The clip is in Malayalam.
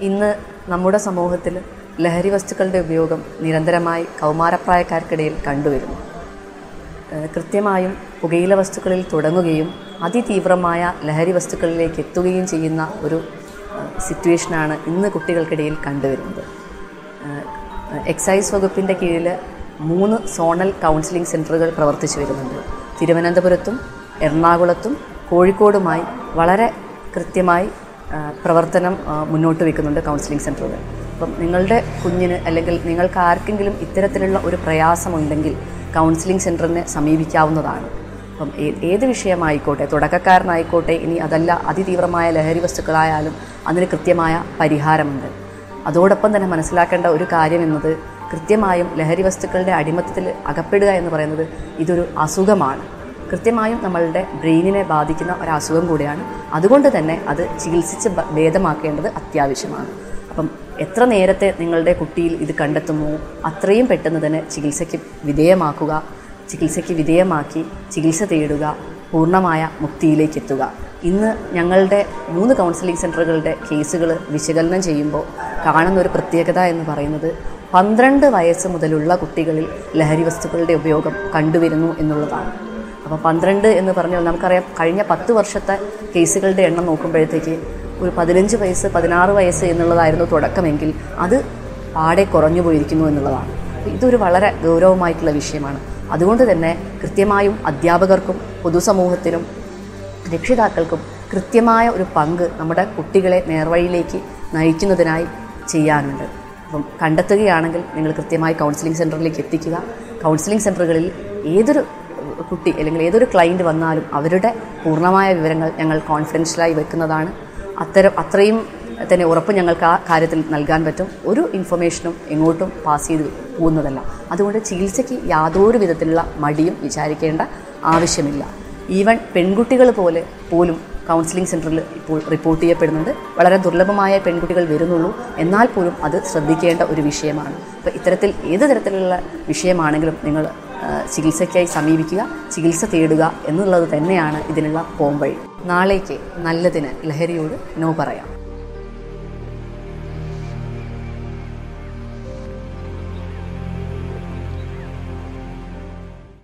ഇന്ന് നമ്മുടെ സമൂഹത്തിൽ ലഹരി വസ്തുക്കളുടെ ഉപയോഗം നിരന്തരമായി കൗമാരപ്രായക്കാർക്കിടയിൽ കണ്ടുവരുന്നു. കൃത്യമായും പുകയില വസ്തുക്കളിൽ തുടങ്ങുകയും അതിതീവ്രമായ ലഹരി വസ്തുക്കളിലേക്ക് എത്തുകയും ചെയ്യുന്ന ഒരു സിറ്റുവേഷനാണ് ഇന്ന് കുട്ടികൾക്കിടയിൽ കണ്ടുവരുന്നത്. എക്സൈസ് വകുപ്പിന്റെ കീഴിൽ മൂന്ന് സോണൽ കൗൺസിലിംഗ് സെന്ററുകൾ പ്രവർത്തിച്ചു വരുന്നുണ്ട്. തിരുവനന്തപുരത്തും എറണാകുളത്തും കോഴിക്കോടുമായി വളരെ കൃത്യമായി പ്രവർത്തനം മുന്നോട്ട് വയ്ക്കുന്നുണ്ട് കൗൺസിലിംഗ് സെന്ററുകൾ അപ്പം നിങ്ങളുടെ കുഞ്ഞിന് അല്ലെങ്കിൽ നിങ്ങൾക്ക് ആർക്കെങ്കിലും ഇത്തരത്തിലുള്ള ഒരു പ്രയാസമുണ്ടെങ്കിൽ കൗൺസിലിംഗ് സെന്ററിനെ സമീപിക്കാവുന്നതാണ്. അപ്പം ഏത് വിഷയമായിക്കോട്ടെ തുടക്കക്കാരനായിക്കോട്ടെ ഇനി അതല്ല അതിതീവ്രമായ ലഹരി വസ്തുക്കളായാലും അതിന് കൃത്യമായ പരിഹാരമുണ്ട്. അതോടൊപ്പം തന്നെ മനസ്സിലാക്കേണ്ട ഒരു കാര്യം എന്നത് കൃത്യമായും ലഹരി വസ്തുക്കളുടെ അടിമത്തത്തിൽ അകപ്പെടുക എന്ന് പറയുന്നത് ഇതൊരു അസുഖമാണ്. കൃത്യമായും നമ്മളുടെ ബ്രെയിനിനെ ബാധിക്കുന്ന ഒരു അസുഖം കൂടിയാണ്. അതുകൊണ്ട് തന്നെ അത് ചികിത്സിച്ച് ഭേദമാക്കേണ്ടത് അത്യാവശ്യമാണ്. അപ്പം എത്ര നേരത്തെ നിങ്ങളുടെ കുട്ടിയിൽ ഇത് കണ്ടെത്തുമോ അത്രയും പെട്ടെന്ന് തന്നെ ചികിത്സയ്ക്ക് വിധേയമാക്കുക ചികിത്സയ്ക്ക് വിധേയമാക്കി ചികിത്സ തേടുക പൂർണമായ മുക്തിയിലേക്ക് എത്തുക. ഇന്ന് ഞങ്ങളുടെ മൂന്ന് കൗൺസിലിംഗ് സെന്ററുകളുടെ കേസുകൾ വിശകലനം ചെയ്യുമ്പോൾ കാണുന്ന ഒരു പ്രത്യേകത എന്ന് പറയുന്നത് പന്ത്രണ്ട് വയസ്സ് മുതലുള്ള കുട്ടികളിൽ ലഹരി വസ്തുക്കളുടെ ഉപയോഗം കണ്ടുവരുന്നു എന്നുള്ളതാണ്. അപ്പോൾ പന്ത്രണ്ട് എന്ന് പറഞ്ഞാൽ നമുക്കറിയാം കഴിഞ്ഞ പത്ത് വർഷത്തെ കേസുകളുടെ എണ്ണം നോക്കുമ്പോഴത്തേക്ക് ഒരു പതിനഞ്ച് വയസ്സ് പതിനാറ് വയസ്സ് എന്നുള്ളതായിരുന്നു തുടക്കമെങ്കിൽ അത് പാടെ കുറഞ്ഞു പോയിരിക്കുന്നു എന്നുള്ളതാണ്. ഇതൊരു വളരെ ഗൗരവമായിട്ടുള്ള വിഷയമാണ്. അതുകൊണ്ട് തന്നെ കൃത്യമായും അധ്യാപകർക്കും പൊതുസമൂഹത്തിനും രക്ഷിതാക്കൾക്കും കൃത്യമായ ഒരു പങ്ക് നമ്മുടെ കുട്ടികളെ നേർവഴിയിലേക്ക് നയിക്കുന്നതിനായി ചെയ്യാനുണ്ട്. അപ്പം കണ്ടെത്തുകയാണെങ്കിൽ നിങ്ങൾ കൃത്യമായി കൗൺസിലിംഗ് സെന്ററിലേക്ക് എത്തിക്കുക. കൗൺസിലിംഗ് സെന്ററുകളിൽ ഏതൊരു കുട്ടി അല്ലെങ്കിൽ ഏതൊരു ക്ലയന്റ് വന്നാലും അവരുടെ പൂർണമായ വിവരങ്ങൾ ഞങ്ങൾ കോൺഫിഡൻഷ്യലായി വെക്കുന്നതാണ്. അത്തരം അത്രയും തന്നെ ഉറപ്പ് ഞങ്ങൾക്ക് ആ കാര്യത്തിൽ നൽകാൻ പറ്റും. ഒരു ഇൻഫർമേഷനും എങ്ങോട്ടും പാസ് ചെയ്ത് പോകുന്നതല്ല. അതുകൊണ്ട് ചികിത്സയ്ക്ക് യാതൊരു വിധത്തിലുള്ള മടിയും വിചാരിക്കേണ്ട ആവശ്യമില്ല. ഈവൻ പെൺകുട്ടികൾ പോലെ പോലും കൗൺസിലിംഗ് സെന്ററിൽ ഇപ്പോൾ റിപ്പോർട്ട് ചെയ്യപ്പെടുന്നുണ്ട്. വളരെ ദുർലഭമായ പെൺകുട്ടികൾ വരുന്നുള്ളൂ. എന്നാൽ പോലും അത് ശ്രദ്ധിക്കേണ്ട ഒരു വിഷയമാണ്. അപ്പോൾ ഇത്തരത്തിൽ ഏത് തരത്തിലുള്ള വിഷയമാണെങ്കിലും നിങ്ങൾ ചികിത്സയ്ക്കായി സമീപിക്കുക ചികിത്സ തേടുക എന്നുള്ളത് തന്നെയാണ് ഇതിനുള്ള പോംവഴി. നാളേക്ക് നല്ലതിന് ലഹരിയോട് നോ പറയാം.